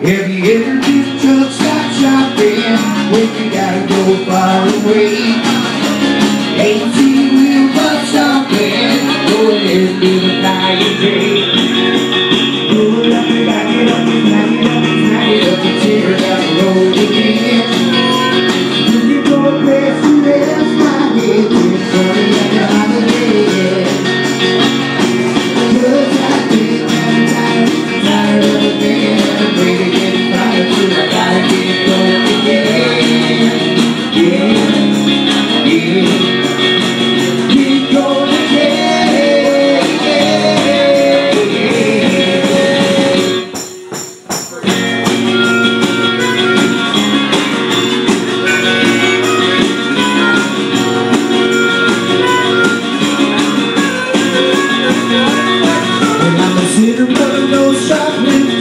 Have you ever been truck stop shopping when you gotta go far away? Eighteen wheel bus stopping, going the night day.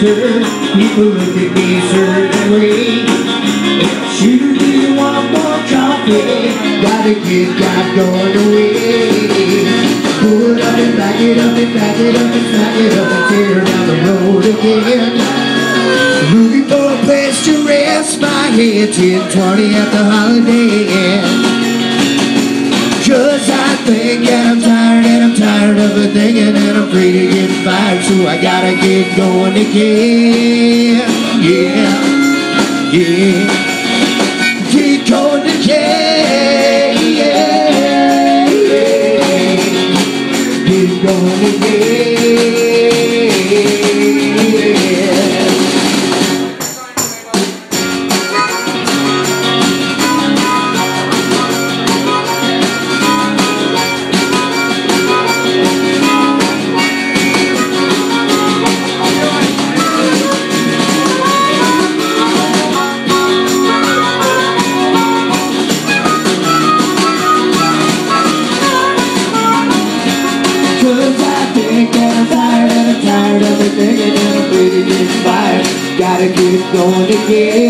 Shoplifter People look at me a certain way Shooter, do you want more coffee? Gotta get God going away Pull it up and back it up and back it up and smack it up and tear down the road again. Looking for a place to rest my head 10, 20 at the holiday Inn and I'm afraid to get fired So I gotta get going again. Yeah, yeah. Get going again Yeah, yeah. Get going again That I'm tired and I'm tired of the thinking and I'm get fired Gotta get going again